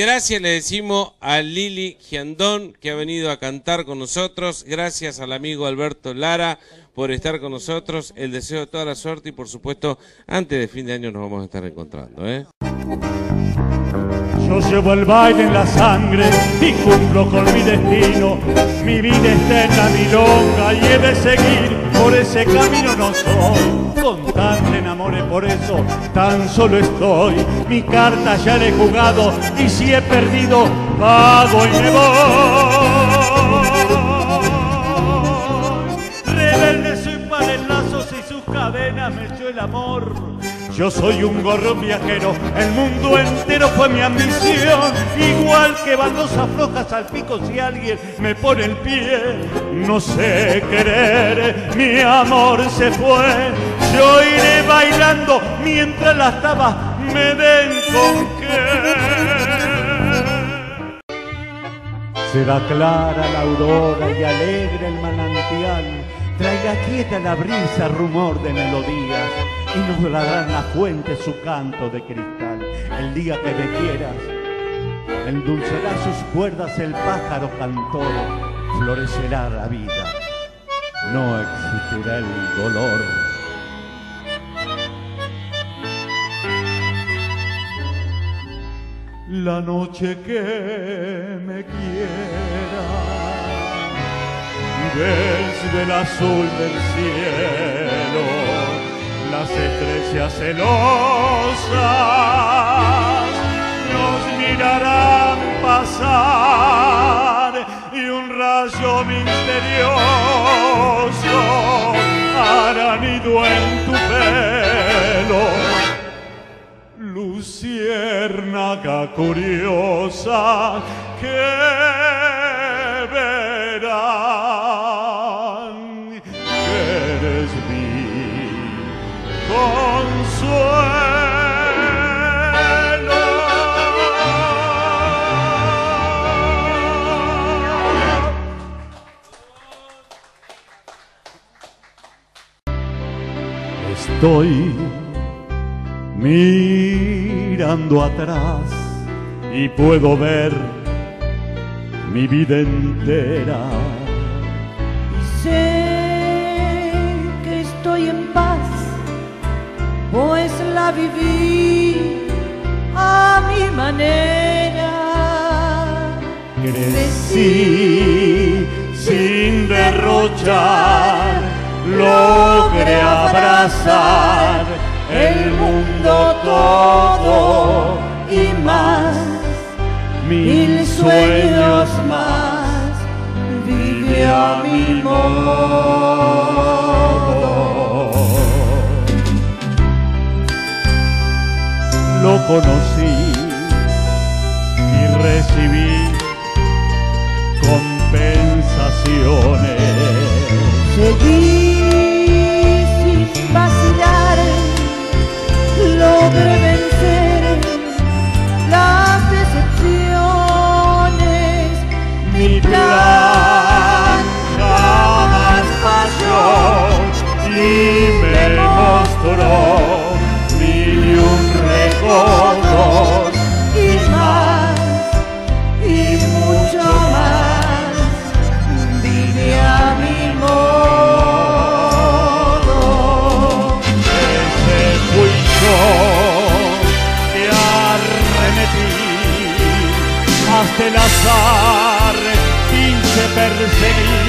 Gracias le decimos a Lili Giandón que ha venido a cantar con nosotros. Gracias al amigo Alberto Lara por estar con nosotros. El deseo de toda la suerte y por supuesto antes de fin de año nos vamos a estar encontrando. ¿eh? Yo llevo el baile en la sangre y cumplo con mi destino. Mi vida está en la milonga y he de seguir por ese camino. No soy constante enamoré, por eso tan solo estoy. Mi carta ya la he jugado y si he perdido, pago y me voy. Yo soy un gorro viajero, el mundo entero fue mi ambición. Igual que baldosas flojas al pico si alguien me pone el pie. No sé querer, mi amor se fue. Yo iré bailando mientras las tabas me den con qué. Será clara la aurora y alegre el manantial. Traiga quieta la brisa, rumor de melodías, y nos la fuente su canto de cristal. El día que me quieras, endulcerá sus cuerdas el pájaro cantor, florecerá la vida, no existirá el dolor. La noche que me quiera desde el azul del cielo, las estrellas celosas nos mirarán pasar y un rayo misterioso hará nido en tu pelo. Luciérnaga curiosa que verán que eres consuelo. Estoy mirando atrás y puedo ver mi vida entera. Sé la viví a mi manera. Crecí sin derrochar, logré abrazar el mundo todo y más, mil sueños más, vive a mi modo. Conocí y recibí compensaciones. perfecto.